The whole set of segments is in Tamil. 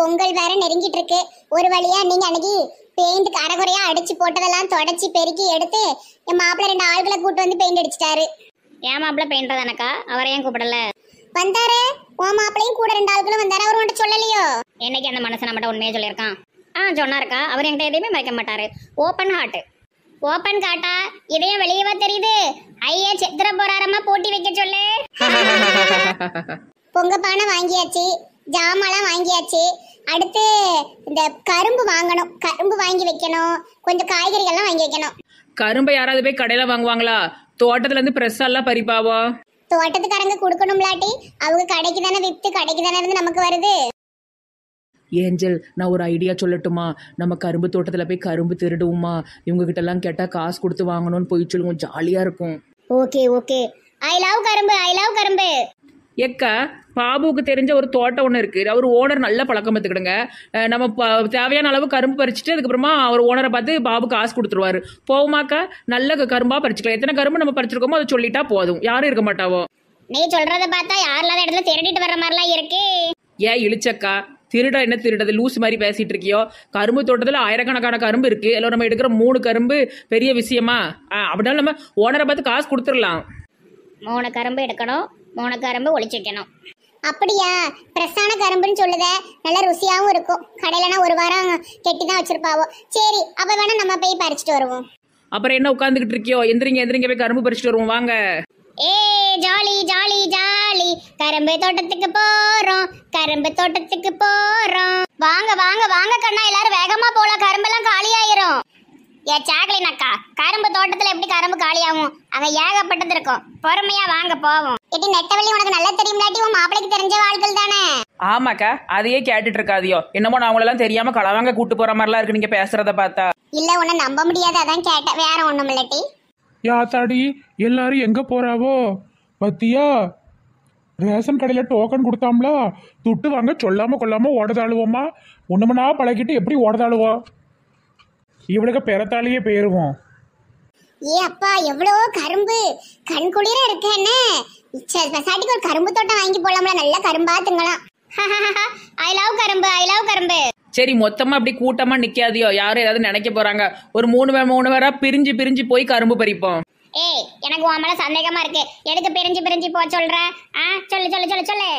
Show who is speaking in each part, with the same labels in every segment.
Speaker 1: பொங்கல் வேற நெருங்கிட்டு இருக்கு ஒரு வழியா நீங்க அன்னைக்கு பெயிண்ட் கரகுறையா அடிச்சு போட்டதெல்லாம் தொடச்சி பெருக்கி எடுத்து என் மாப்பிள்ள ரெண்டு ஆள்களை கூட்டு வந்து பெயிண்ட் அடிச்சிட்டாரு.
Speaker 2: ஏன் மாப்பிள்ள பெயிண்டர் தானக்கா அவரை ஏன் கூப்பிடல?
Speaker 1: வந்தாரு. உன் மாப்பிளையும் கூட ரெண்டு ஆள்களும் வந்தாரு. அவர் உன்கிட்ட சொல்லலையோ?
Speaker 2: என்னைக்கு அந்த மனசை நம்மகிட்ட உண்மையை சொல்லியிருக்கான்? ஆ சொன்னாருக்கா. அவர் என்கிட்ட எதையுமே மறைக்க மாட்டாரு. ஓப்பன் ஹார்ட் ஓப்பன் காட்டா இதையும் வெளியவா தெரியுது? ஐயா சித்திர போறாரம்மா போட்டி வைக்க சொல்லு.
Speaker 1: பொங்க பானை வாங்கியாச்சு. ஜாமான்லாம் வாங்கியாச்சு. அடுத்து இந்த கரும்பு வாங்கணும். கரும்பு வாங்கி வைக்கணும். கொஞ்சம் காய்கறிகள்லாம் வாங்கி வைக்கணும்.
Speaker 3: கரும்பை யாராவது போய் கடையில வாங்குவாங்களா? தோட்டத்துல இருந்து பிரஸ் எல்லாம் பறிப்பாவோ?
Speaker 1: தோட்டத்துக்காரங்க கொடுக்கணும்லாட்டி அவங்க கடைக்கு தானே வித்து கடைக்கு தானே இருந்து நமக்கு வருது.
Speaker 3: ஏஞ்சல் நான் ஒரு ஐடியா சொல்லட்டுமா? நம்ம கரும்பு தோட்டத்தில் போய் கரும்பு திருடுவோமா? இவங்க கிட்ட எல்லாம் கேட்டால் காசு கொடுத்து வாங்கணும்னு போய் சொல்லுவோம். ஜாலியாக இருக்கும்.
Speaker 1: ஓகே ஓகே ஐ லவ் கரும்பு ஐ லவ் கரும்பு.
Speaker 3: எக்கா பாபுவுக்கு தெரிஞ்ச ஒரு தோட்டம் ஒன்று இருக்குது அவர் ஓனர் நல்ல பழக்கம் பார்த்துக்கிடுங்க நம்ம தேவையான அளவு கரும்பு பறிச்சுட்டு அதுக்கப்புறமா அவர் ஓனரை பார்த்து பாபு காசு கொடுத்துருவாரு. போகுமாக்கா நல்ல க- கரும்பா பறிச்சுக்கலாம். எத்தனை கரும்பு நம்ம பறிச்சிருக்கோமோ அதை சொல்லிட்டா போதும். யாரும் இருக்க மாட்டாவோ?
Speaker 2: நீ சொல்றத பார்த்தா யார் இல்லாத இடத்துல திருடிட்டு வர்ற மாதிரிலாம் இருக்கு.
Speaker 3: ஏன் இழிச்சக்கா திருட என்ன திருடது லூஸ் மாதிரி பேசிட்டு இருக்கியோ? கரும்பு தோட்டத்தில் ஆயிரக்கணக்கான கரும்பு இருக்கு. அதில் நம்ம எடுக்கிற மூணு கரும்பு பெரிய விஷயமா? அப்படின்னா நம்ம ஓனரை பார்த்து காசு கொடுத்துடலாம்.
Speaker 2: மூணு கரும்பு எடுக்கணும். மூணு கரும்பு ஒளிச்சு வைக்கணும்
Speaker 1: அப்படியா? பிரசான கரும்புன்னு சொல்லுத. நல்ல ருசியாவும் இருக்கும். கடையிலனா ஒரு வாரம் கெட்டி தான் வச்சிருப்பாவோ. சரி அப்ப வேணா நம்ம போய் பறிச்சுட்டு வருவோம்.
Speaker 3: அப்புறம் என்ன உட்காந்துக்கிட்டு இருக்கியோ? எந்திரிங்க எந்திரிங்க போய் கரும்பு பறிச்சுட்டு வருவோம். வாங்க.
Speaker 2: ஏ ஜாலி ஜாலி ஜாலி. கரும்பு தோட்டத்துக்கு போறோம். கரும்பு தோட்டத்துக்கு போறோம். வாங்க வாங்க வாங்க கண்ணா. எல்லாரும் வேகமா போலாம். கரும்பெல்லாம் காலியாயிரும். ஏ சாக்லின் அக்கா கரும்பு தோட்டத்துல எப்படி கரும்பு காலியாகும்? அங்க ஏகப்பட்டது இருக்கும். பொறுமையா வாங்க போவோம்.
Speaker 1: எட்டி நெட்டவள்ளி உனக்கு நல்லா தெரியும்லாட்டி உன் மாப்பிளைக்கு தெரிஞ்ச ஆட்கள் தானே?
Speaker 3: ஆமாக்கா அதையே கேட்டுட்டு இருக்காதியோ என்னமோ நான் அவங்களெல்லாம் தெரியாம களவாங்க கூட்டு போற மாதிரிலாம் இருக்கு நீங்க பேசுறத பார்த்தா.
Speaker 1: இல்ல உன்னை நம்ப முடியாது அதான் கேட்டேன். வேற ஒண்ணும் இல்லாட்டி
Speaker 4: யாத்தாடி எல்லாரும் எங்க போறாவோ? பத்தியா? ரேஷன் கடையில டோக்கன் கொடுத்தாம்ல? துட்டு வாங்க சொல்லாம கொள்ளாம ஓடதாளுவோமா? ஒண்ணுமனா பழகிட்டு எப்படி ஓடதாளுவோம் இவளுக்கு பெறத்தாலேயே போயிருவோம்.
Speaker 1: ஏ அப்பா எவ்வளோ கரும்பு. கண் குளிர பெசாட்டிக்கு ஒரு கரும்பு தோட்டம் வாங்கி போலாம்ல நல்ல கரும்பா திங்கலாம்.
Speaker 2: ஐ லவ் கரும்பு ஐ லவ் கரும்பு.
Speaker 3: சரி மொத்தமா அப்படி கூட்டமா நிக்காதியோ? யாரும் ஏதாவது நினைக்க போறாங்க. ஒரு மூணு பேர் மூணு பேரா பிரிஞ்சு பிரிஞ்சு போய் கரும்பு பறிப்போம்.
Speaker 2: ஏய் எனக்கு உன் மேல சந்தேகமா இருக்கு. எதுக்கு பிரிஞ்சு பிரிஞ்சு போ சொல்ற? ஆ சொல்லு சொல்லு சொல்லு சொல்லு.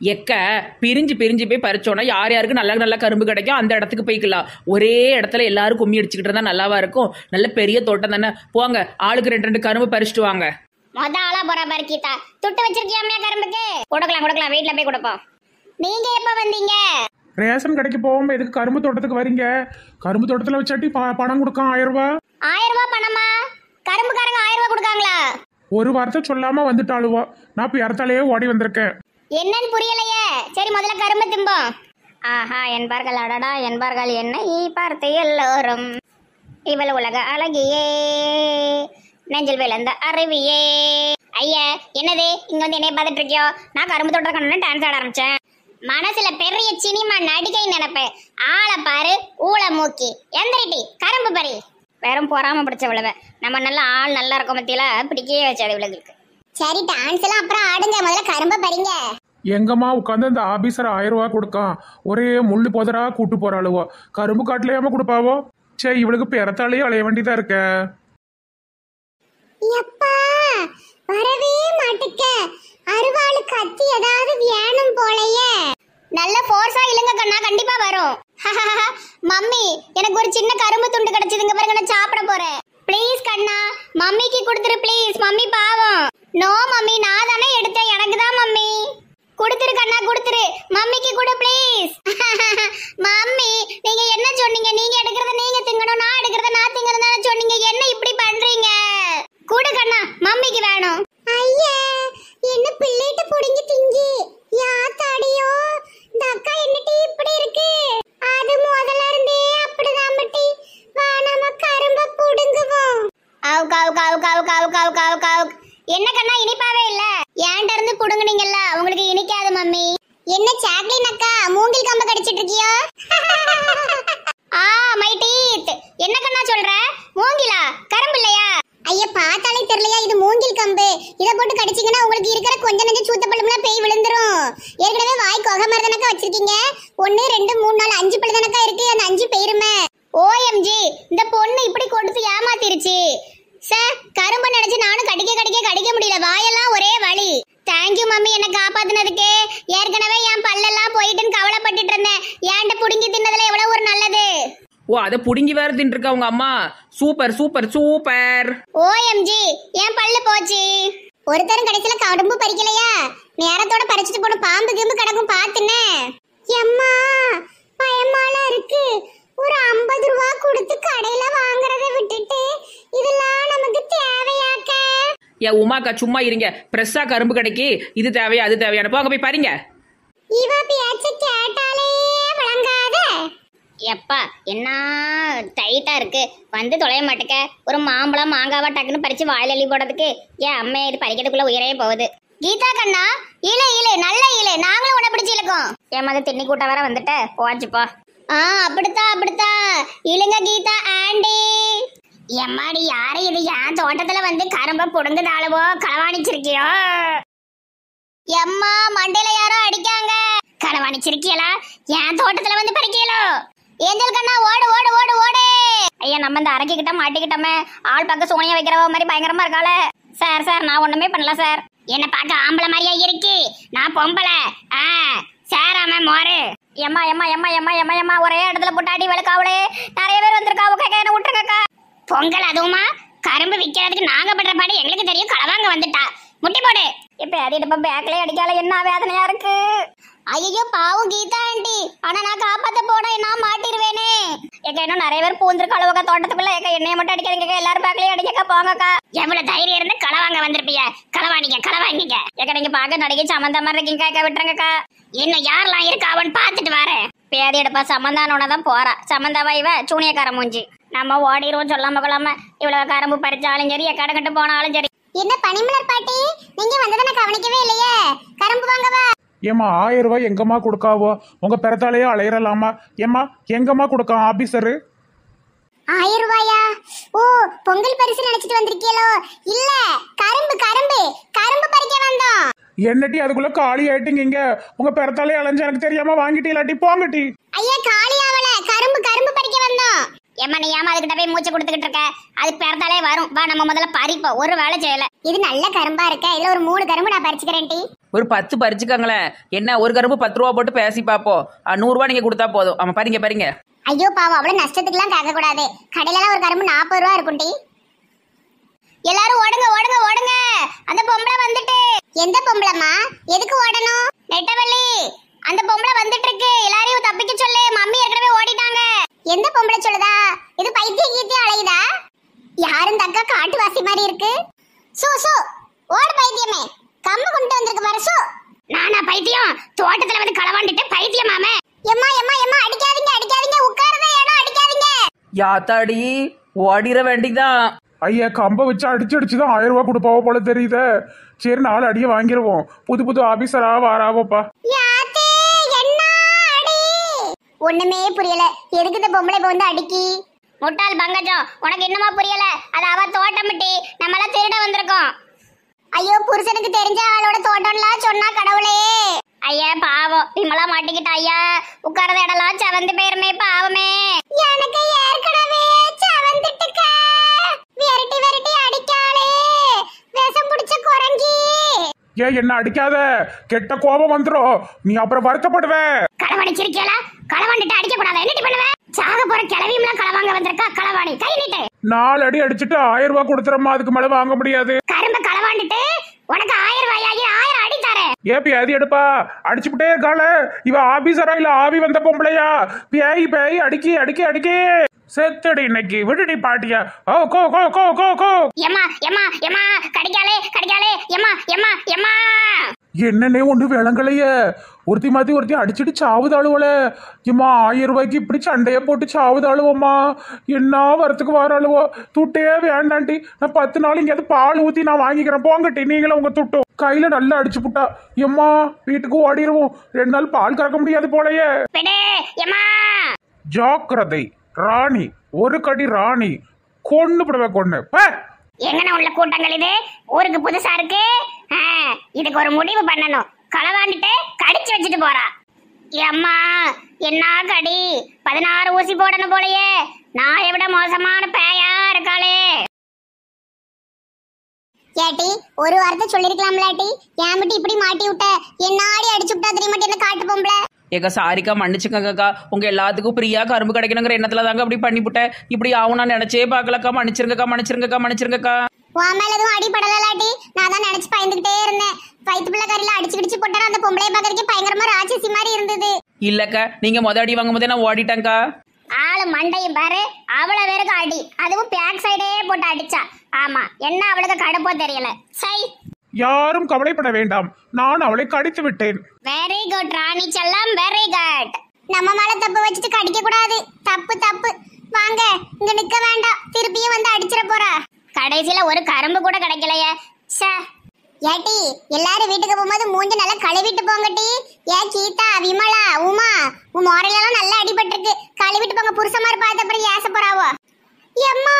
Speaker 3: எக்க பிரிஞ்சு பிரிஞ்சு போய் பறிச்சோன்னா யார் யாருக்கு நல்ல நல்ல கரும்பு கிடைக்கும்? அந்த இடத்துக்கு போய்க்கலாம். ஒரே இடத்துல எல்லாரும் கும்மி அடிச்சுக்கிட்டு இருந்தா நல்லாவா இருக்கும்? நல்ல பெரிய தோட்டம் தானே. போங்க ஆளுக்கு ரெண்டு ரெண்டு கரும்பு பறிச்சுட்டு வாங்க.
Speaker 2: மொத ஆளா போற பாரு கீதா. துட்டு வச்சிருக்கியாமையா கரும்புக்கு? கொடுக்கலாம் கொடுக்கலாம். வீட்ல போய் கொடுப்போம். நீங்க எப்ப வந்தீங்க?
Speaker 4: ரேஷன் கடைக்கு போவோம் எதுக்கு கரும்பு தோட்டத்துக்கு வரீங்க? கரும்பு தோட்டத்துல வச்சாட்டி ப- பணம் கொடுக்கும் ஆயிரம் ரூபாய்
Speaker 2: ஆயிரம் ரூபாய் பணமா? கரும்புக்காரங்க ஆயிரம் ரூபாய் கொடுக்காங்களா?
Speaker 4: ஒரு வார்த்தை சொல்லாம வந்துட்டாளுவோ. நான் பெறத்தாலேயே ஓடி வந்திருக்கேன்.
Speaker 2: என்னன்னு புரியலையே. சரி முதல்ல கரும்பு திம்போம். ஆஹா என்பார்கள் அடடா என்பார்கள் என்னை பார்த்து எல்லோரும். இவள் உலக அழகியே. நெஞ்சில் விழுந்த அருவியே. ஐயா என்னது? இங்க வந்து என்னைய பார்த்துட்டு இருக்கியோ? நான் கரும்பு தோட்டத்தை கண்டு டான்ஸ் ஆட ஆரம்பிச்சேன். மனசுல பெரிய சினிமா நடிகை நினைப்பேன் ஆளை பாரு ஊள மூக்கி. எந்திரிட்டி கரும்பு பறி. வெறும் பொறாம பிடிச்ச விழுவ. நம்ம நல்ல ஆள் நல்லா இருக்கும் மத்தியில பிடிக்கவே வச்சாது விழுதுக்கு
Speaker 1: சரி டான்ஸ் எல்லாம் அப்புறம் ஆடுங்க. முதல்ல கரும்பு பறிங்க.
Speaker 4: எங்கம்மா உட்காந்து அந்த ஆபீசர் ஆயிரம் ரூபா கொடுக்கான். ஒரே முள்ளு போதரா கூட்டு போறாளுவோ. கரும்பு காட்டுலயாம கொடுப்பாவோ? சே இவளுக்கு பிறத்தாலேயே அலைய வேண்டியதா இருக்க.
Speaker 1: எப்பா வரவே மாட்டுக்க. அருவாளு கத்தி ஏதாவது வேணும் போலயே.
Speaker 2: நல்ல ஃபோர்ஸா இழுங்க கண்ணா கண்டிப்பா வரும். மம்மி எனக்கு ஒரு சின்ன கரும்பு துண்டு கிடைச்சதுங்க பாருங்க நான் சாப்பிட போறேன். ப்ளீஸ் கண்ணா மம்மிக்கு கொடுத்துரு ப்ளீஸ் மம்மி பாவம். நோ மம்மி நான் தானே எடுத்தேன். எனக்கு தான் மம்மி. கொடுத்துரு கண்ணா கொடுத்துரு. மம்மிக்கு கொடு ப்ளீஸ் மம்மி நீங்க என்ன சொன்னீங்க? நீங்க எடுக்கிறத நீங்க திங்கணும் நான் எடுக்கிறத நான் திங்கணும் வந்துருச்சு சார் கரும்பு நினைச்சு நானும் கடிக்க கடிக்க கடிக்க முடியல. வாயெல்லாம் ஒரே வலி. தேங்க்யூ மம்மி என்னை காப்பாத்துனதுக்கு ஏற்கனவே என் பல்லெல்லாம் போயிட்டுன்னு கவலைப்பட்டுட்டு இருந்தேன். ஏன்ட்ட புடுங்கி தின்னதுல எவ்வளவு ஒரு நல்லது?
Speaker 3: ஓ அதை புடுங்கி வேற தின்றுருக்கா உங்க அம்மா? சூப்பர் சூப்பர் சூப்பர்
Speaker 2: ஓஎம்ஜி என் பல்லு போச்சு.
Speaker 1: ஒருத்தரும் கடைசியில கரும்பு பறிக்கலையா? நேரத்தோட பறிச்சுட்டு போன பாம்பு கிம்பு கிடக்கும் பாத்துனே எம்மா பயமால இருக்கு. ஒரு ஐம்பது ரூபா கொடுத்து கடையில வாங்குறத விட்டுட்டு இதெல்லாம் நமக்கு தேவையாக்க?
Speaker 3: ஏன் உமாக்கா சும்மா இருங்க. ஃப்ரெஷ்ஷாக கரும்பு கிடைக்கி இது தேவையா அது தேவையான போங்க போய் பாருங்க.
Speaker 1: இவ பேச்ச கேட்டாலே விளங்காத.
Speaker 2: எப்பா என்ன டைட்டா இருக்கு. வந்து தொலைய மாட்டேக்க. ஒரு மாம்பழம் மாங்காவா டக்குன்னு பறிச்சு வாயில அள்ளி போடுறதுக்கு ஏன் அம்மையை இது பறிக்கிறதுக்குள்ள உயிரே போகுது? கீதா கண்ணா இழு இழு நல்ல இழு. நாங்களும் உன்னை பிடிச்சி இழுக்கோம். என் மக திண்ணி கூட்ட வேற வந்துட்ட. போச்சுப்பா ஆ அப்படித்தான் அப்படித்தான். இழுங்க கீதா ஆண்டி. எம்மாடி யாரு இது? என் தோட்டத்துல வந்து கரும்ப புடுங்குதாளவோ களவாணிச்சிருக்கியோ? எம்மா மண்டையில யாரோ அடிக்காங்க. களவாணிச்சிருக்கியலா? என் தோட்டத்துல வந்து பறிக்கலோ ஏஞ்சல் கண்ணா ஓடு ஓடு ஓடு ஓடு. ஐயா நம்ம இந்த அரைக்கிட்ட மாட்டிக்கிட்டோமே. ஆள் பக்கம் சோனியா வைக்கிறவ மாதிரி பயங்கரமா இருக்காள. சார் சார் நான் ஒண்ணுமே பண்ணல சார். என்ன பார்க்க ஆம்பளை மாதிரியா இருக்கு. நான் பொம்பளை. ஆ சேராம அவன் மோரு. எம்மா எம்மா எம்மா எம்மா எம்மா எம்மா ஒரே இடத்துல போட்டு அடி நிறைய பேர் வந்திருக்காவோ கேட்க என்ன பொங்கல் அதுவுமா? கரும்பு விற்கிறதுக்கு நாங்க படுற பாடு எங்களுக்கு தெரியும் களவாங்க வந்துட்டா. முட்டி போடு. இப்ப அது இப்ப பேக்லயே அடிக்கால என்ன வேதனையா இருக்கு? ஐயோ பாவம் கீதா ஆண்டி. ஆனா நான் காப்பாத்த போனா நான் மாட்டிருவேனே? எங்க இன்னும் நிறைய பேர் பூந்திருக்கு அளவுக்கா தோட்டத்துக்குள்ள ஏக்கா என்னைய மட்டும் அடிக்காதீங்க எல்லாரும் பேக்லயே அடிக்கக்கா போங்கக்கா. எவ்வளவு தைரியம் இருந்து களவாங்க வந்திருப்பீங்க களவாணிங்க களவாங்கிங்க. எங்க நீங்க பாக்க நடிகை சம்மந்த மாதிரி இருக்கீங்க கேட்க விட்டுருங்கக்கா. இன்னும் யாரெல்லாம் இருக்கா அவன் பார்த்துட்டு வரேன் பேதி எடுப்பா சமந்தானோட தான் போறா. சமந்தாவா இவ? சூனியக்கார மூஞ்சி. நம்ம ஓடிடுவோம் சொல்லாம கொள்ளாம. இவ்வளவு கரும்பு பறிச்சாலும் சரி எக்கடை கட்டு போனாலும் சரி.
Speaker 1: என்ன பனிமலர் பாட்டி? நீங்க வந்ததை நான் கவனிக்கவே இல்லையே. கரும்பு வாங்கவா?
Speaker 4: ஏம்மா ஆயிரம் ரூபாய் எங்கம்மா கொடுக்காவோ? உங்க பிறத்தாலேயே அலையிறலாமா? ஏம்மா எங்கம்மா கொடுக்கான் ஆபீசரு
Speaker 1: ஆயிரம் ரூபாயா? ஓ பொங்கல் பரிசு நினைச்சிட்டு வந்திருக்கீங்களோ? இல்ல கரும்பு கரும்பு. கரும்பு பறிக்க வந்தோம்.
Speaker 4: என்னட்டி அதுக்குள்ள காலி ஆயிட்டுங்க இங்க? உங்க பிறத்தாலே அலைஞ்சு எனக்கு தெரியாம வாங்கிட்டு இல்லாட்டி போங்கட்டி
Speaker 1: ஐயா காளியாவல கரும்பு கரும்பு பறிக்க வந்தோம்.
Speaker 2: ஏம்மா நீ ஏமா அதுகிட்ட போய் மூச்சை கொடுத்துக்கிட்டு இருக்க? அது பிறந்தாலே வரும். வா நம்ம முதல்ல பறிப்போம். ஒரு வேலை செய்யல.
Speaker 1: இது நல்ல கரும்பா இருக்க. இல்ல ஒரு மூணு கரும்பு நான் பறிச்சுக்கிறேன் டி.
Speaker 3: ஒரு பத்து பறிச்சுக்கோங்களேன். என்ன ஒரு கரும்பு பத்து ரூபா போட்டு பேசி பார்ப்போம் நூறுரூவா நீங்கள் கொடுத்தா போதும். ஆமாம் பாருங்க பாருங்க
Speaker 1: ஐயோ பாவம். அவ்வளவு நஷ்டத்துக்குலாம் கேட்க கூடாது கடையில ஒரு கரும்பு நாற்பது ரூபா இருக்கும் டி.
Speaker 2: எல்லாரும் ஓடுங்க ஓடுங்க ஓடுங்க. அந்த பொம்பளை வந்துட்டு.
Speaker 1: எந்த பொம்பளைமா எதுக்கு ஓடணும்?
Speaker 2: நெட்டவள்ளி அந்த பொம்பளை வந்துட்டு இருக்கு எல்லாரையும் தப்பிக்க சொல்லு. மம்மி ஏற்கனவே ஓடிட்டாங்க.
Speaker 1: எந்த பொம்பளை சொல்லுதா? இது பைத்தியம் கீத்திய அலையுதா? யாரும் இந்த காட்டுவாசி மாதிரி இருக்கு. சோ சோ ஓடு பைத்தியமே. கம்மு கொண்டு வந்திருக்கு பாரு சோ.
Speaker 2: நானா பைத்தியம்? தோட்டத்துல வந்து களவாண்டுட்டு பைத்தியமாமே.
Speaker 1: எம்மா எம்மா எம்மா அடிக்காதீங்க அடிக்காதீங்க. உட்காரத இடம் அடிக்காதீங்க.
Speaker 3: யாத்தாடி ஓடிட வேண்டிதான்.
Speaker 4: ஐயா கம்ப வச்சு அடிச்சு அடிச்சு தான் ஆயிரம் ரூபாய் கொடுப்பாவோ போல தெரியுதே. சரி நாலு அடியை வாங்கிடுவோம் புது புது ஆபீசரா வாராவோப்பா.
Speaker 1: என்ன அடி? ஒண்ணுமே புரியல. எதுக்கு இந்த பொம்பளை இப்ப வந்து அடிக்கி?
Speaker 2: முட்டாள் பங்கஜம் உனக்கு என்னமா புரியல? அது அவ தோட்டமிட்டி. நம்மள திருட வந்திருக்கோம்.
Speaker 1: ஐயோ புருஷனுக்கு தெரிஞ்ச ஆளோட தோட்டம்லாம் சொன்னா கடவுளே.
Speaker 2: ஐயா பாவம். விமலா மாட்டிக்கிட்டா ஐயா. உட்கார்ந்த இடம்லாம் செவந்து போயிருமே பாவமே.
Speaker 1: எனக்கு ஏற்கனவே
Speaker 4: ஏன் என்ன அடிக்காத? கெட்ட கோபம் வந்துடும் நீ அப்புறம் வருத்தப்படுவ.
Speaker 2: களவாணிச்சிருக்கேல களவாண்டிட்டு அடிக்க கூடாது என்னடி பண்ணுவ? சாக போற கிளவியும்லாம் களவாங்க வந்திருக்கா? களவாணி. கை நீட்டு.
Speaker 4: நாலு அடி அடிச்சுட்டு ஆயிரம் ரூபாய் கொடுத்துறமா அதுக்கு மேல வாங்க முடியாது.
Speaker 2: கரும்பு களவாண்டுட்டு உனக்கு ஆயிரம் ரூபாயாகி ஆயிரம் அடி தரேன்
Speaker 4: ஏ பியாதி எடுப்பா. அடிச்சுக்கிட்டே இருக்காள. இவ ஆபீசரா இல்ல ஆவி வந்த பொம்பளையா? பியாய் பேய் அடிக்கி அடிக்கி அடிக்கி. செத்தடி இன்னைக்கு. விடுடி பாட்டியா. ஓ கோ கோ கோ கோ கோ.
Speaker 2: எம்மா எம்மா எம்மா எம்மா எம்மா எம்மா
Speaker 4: என்னன்னே ஒண்ணு விளங்கலையே. ஒருத்தி மாத்தி ஒருத்தி அடிச்சுட்டு சாவுதாளுவல இம்மா ஆயிரம் ரூபாய்க்கு இப்படி சண்டைய போட்டு சாவுதாளுவோம்மா? என்ன வரத்துக்கு வராளுவோ? துட்டே வேண்டாண்டி. நான் பத்து நாள் இங்கேயாவது பால் ஊத்தி நான் வாங்கிக்கிறேன். போங்கட்டி நீங்களும் உங்க துட்டும் கையில நல்லா அடிச்சு புட்டா. எம்மா வீட்டுக்கு ஓடிடுவோம். ரெண்டு நாள் பால் கறக்க முடியாது போலயே. ஜாக்கிரதை ராணி. ஒரு கடி ராணி. கொன்னு விடுவே கொன்னு.
Speaker 2: எங்கன உள்ள கூட்டங்கள் இது? ஊருக்கு புதுசா இருக்கு? இதுக்கு ஒரு முடிவு பண்ணணும். களவாண்டுட்டு கடிச்சு வச்சுட்டு போறா. அம்மா என்ன கடி? பதினாறு ஊசி போடணும் போலயே. நான் விட மோசமான பேயா இருக்காளே.
Speaker 1: ஏட்டி ஒரு வார்த்தை சொல்லிருக்கலாம்லாட்டி ஏன் மட்டும் இப்படி மாட்டி விட்ட? என்னாடி அடிச்சு விட்டா தெரியுமா? என்ன காட்டு பொம்பளை
Speaker 3: ஏக்கா சாரிக்கா மன்னிச்சுக்கங்கக்கா. உங்க எல்லாத்துக்கும் ஃப்ரீயா கரும்பு கிடைக்கணுங்கிற எண்ணத்துல தாங்க அப்படி பண்ணிவிட்டேன் இப்படி ஆகும் நான் நினைச்சே பார்க்கலக்கா. மன்னிச்சிருங்கக்கா மன்னிச்சிருங்கக்கா மன்னிச்சிருங்கக்கா.
Speaker 1: உன் மேல எதுவும் அடிபடலாட்டி நான் தான் நினைச்சு பயந்துகிட்டே இருந்தேன். வயிற்று பிள்ளை கறியில அடிச்சு கிடிச்சு போட்டாரு அந்த பொம்பளைய பாக்குறதுக்கு பயங்கரமா ராட்சசி மாதிரி இருந்தது.
Speaker 3: இல்லக்கா நீங்க மொத அடி வாங்கும் போதே நான் ஓடிட்டேன்க்கா.
Speaker 2: ஆளு மண்டையும் பாரு அவ்வளவு பேருக்கு அடி. அதுவும் பேக் சைடே போட்டு அடிச்சா. ஆமா என்ன அவளுக்கு கடுப்போ தெரியல. சை.
Speaker 4: யாரும் கவலைப்பட வேண்டாம். நான் அவளை கடித்து விட்டேன்.
Speaker 2: வெரி குட் ராணி செல்லம். வெரி குட்
Speaker 1: நம்ம மேல தப்பு வச்சுட்டு கடிக்க கூடாது. தப்பு தப்பு. வாங்க இங்க நிக்க வேண்டாம். திருப்பியும் வந்து அடிச்சிட போறா.
Speaker 2: கடைசியில ஒரு கரும்பு கூட கிடைக்கலையே. ச்சே.
Speaker 1: ஏட்டி எல்லாரும் வீட்டுக்கு போகும்போது மூஞ்சி நல்லா கழுவிட்டு போங்கட்டி ஏ கீதா விமலா உமா உன் முறையிலலாம் நல்லா அடிபட்டிருக்கு. கழுவிட்டு போங்க புருஷமார் பார்த்த அப்புறம் ஏச போறாவோ எம்மா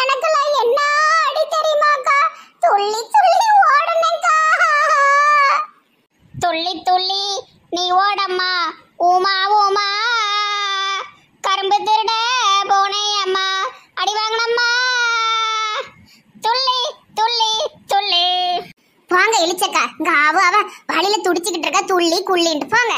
Speaker 1: எனக்கெல்லாம் என்ன அடி தெரியுமாக்கா? துள்ளி துள்ளி ஓடனேக்கா
Speaker 2: துள்ளி துள்ளி நீ ஓடம்மா. உமா உமா. கரும்பு திருட போனே அம்மா அடி வாங்கினம்மா துள்ளி துள்ளி துள்ளி.
Speaker 1: போங்க இழிச்சக்கா இங்க அவ அவ வழியில துடிச்சுக்கிட்டு இருக்கா. துள்ளி குள்ளின்ட்டு. போங்க.